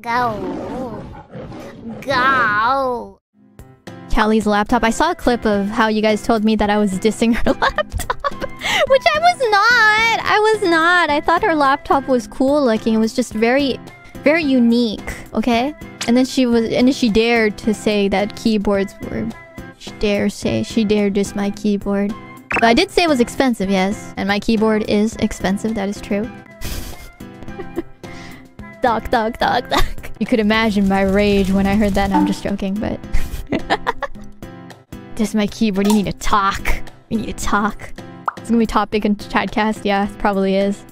Go. Go. Calli's laptop. I saw a clip of how you guys told me that I was dissing her laptop. Which I was not. I was not. I thought her laptop was cool looking. It was just very, very unique. Okay? And then she was... And then she dared to say that keyboards were... She dare say... She dared diss my keyboard. But I did say it was expensive, yes. And my keyboard is expensive. That is true. Duck, duck, duck, duck. You could imagine my rage when I heard that. And I'm just joking, but... this is my keyboard. You need to talk. You need to talk. It's gonna be topic in Chatcast. Yeah, it probably is.